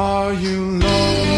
Are you lonely?